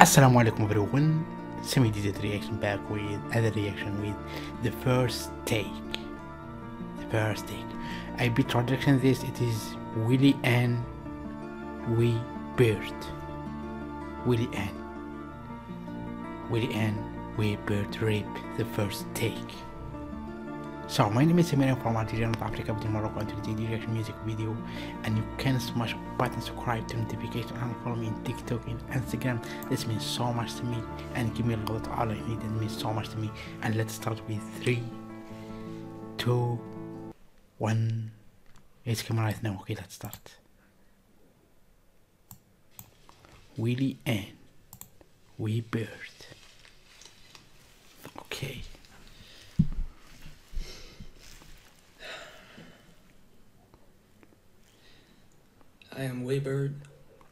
Assalamu alaikum everyone. Samir did the reaction back with other reaction with the first take. The first take. I be traduction this it is Willie and We Bird. Willie and Willie and We Bird Rape the first take. So my name is Emilian from Algeria, North Africa, between Morocco and the reaction music video, and you can smash button subscribe to notification and follow me on TikTok and Instagram. This means so much to me and give me a lot of all I need. It means so much to me. And let's start with three, two, one. It's camera right now. Okay, let's start. Willie and WeiBird. Okay. I am WeiBird,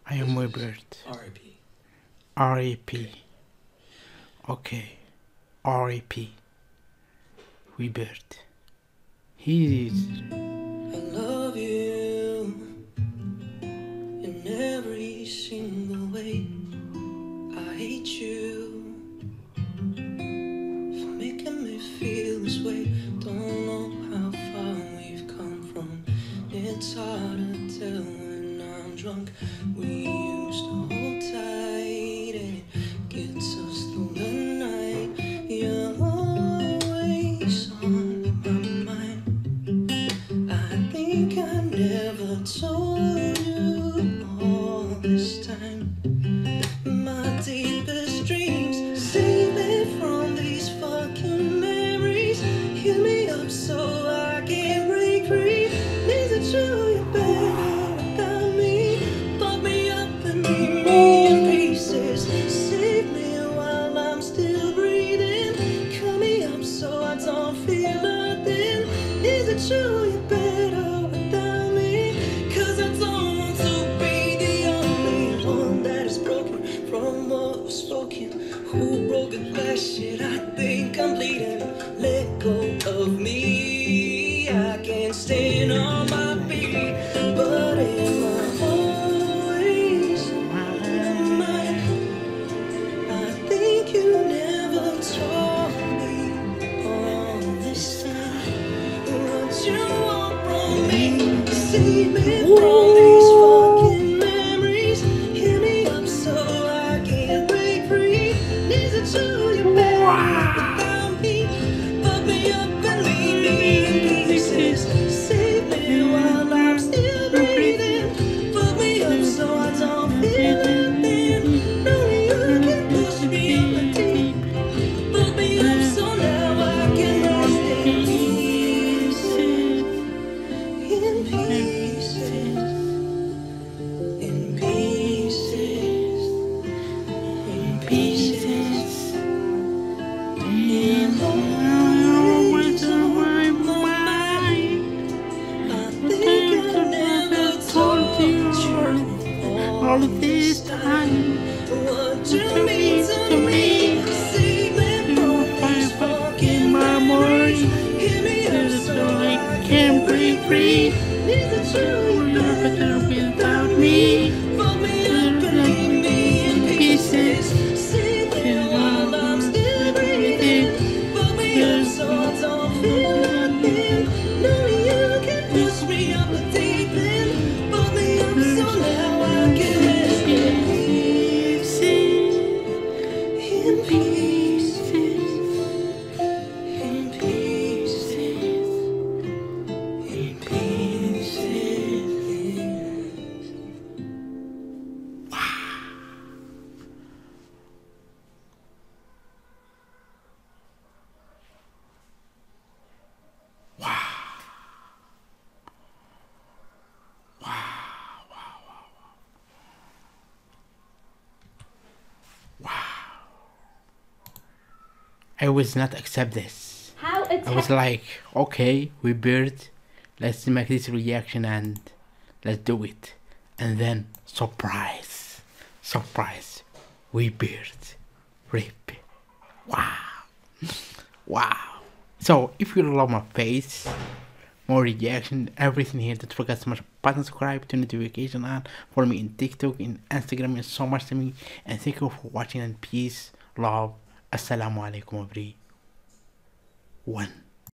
I am WeiBird. R.I.P. R.A.P. Okay. R.A.P. WeiBird. He is. Drunk. We used to hold tight and it gets us through the night. You're always on my mind. I think I never told you all this of me. I can't stand All of this time. what you mean to free. Is it true I was not accept this. How I was like, okay, WeiBird, let's make this reaction and let's do it. And then surprise, surprise, WeiBird, rip. Wow, wow. So if you love my face, more reaction, everything here. Don't forget to smash button subscribe, turn the notification on, follow me in TikTok, in Instagram, and so much to me. And thank you for watching and peace, love, assalamu alaikum everyone.